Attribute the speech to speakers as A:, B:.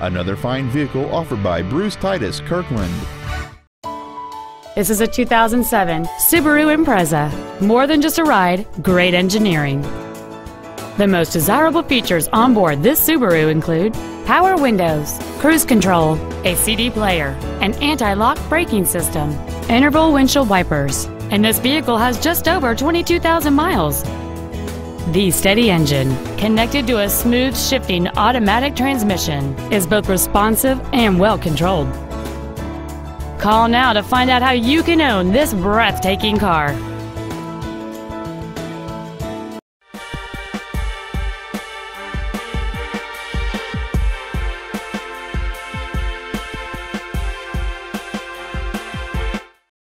A: Another fine vehicle offered by Bruce Titus Kirkland.
B: This is a 2007 Subaru Impreza. More than just a ride, great engineering. The most desirable features on board this Subaru include power windows, cruise control, a CD player, an anti-lock braking system, interval windshield wipers, and this vehicle has just over 22,000 miles. The steady engine, connected to a smooth shifting automatic transmission, is both responsive and well controlled. Call now to find out how you can own this breathtaking car.